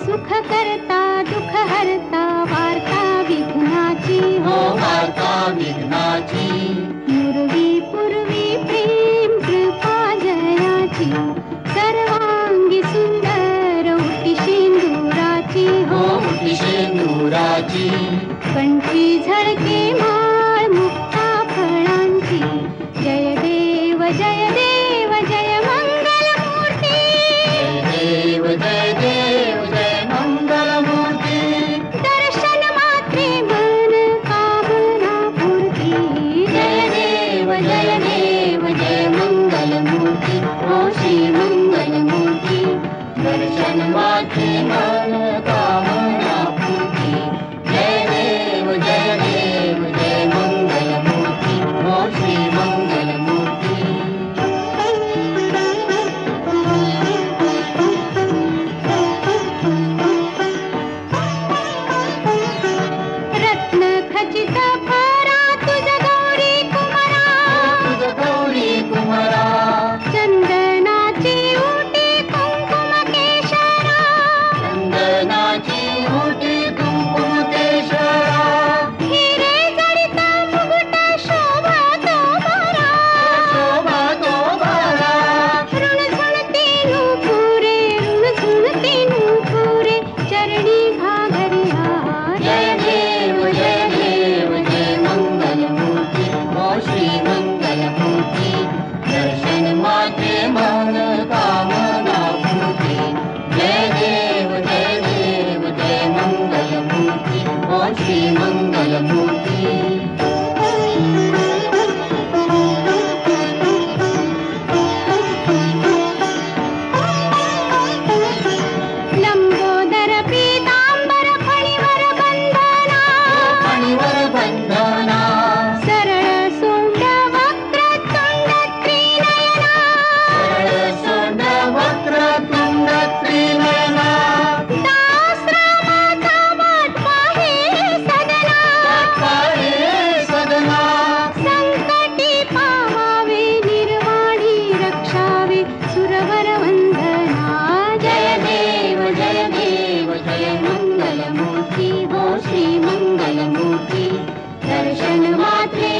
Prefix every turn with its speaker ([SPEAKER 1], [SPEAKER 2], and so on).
[SPEAKER 1] सुख करता दुख हरता वार्ता विघ्नाची
[SPEAKER 2] हो। वार्ता विघ्नाची।
[SPEAKER 1] पूर्वी पूर्वी प्रेम कृपा जयाची। सर्वांगी सुंदर उठी शेंदुराची
[SPEAKER 2] हो। उठी शेंदुराची
[SPEAKER 1] कंठी झरके माळ मुक्त
[SPEAKER 2] काशी मङ्गलमूर्ति play.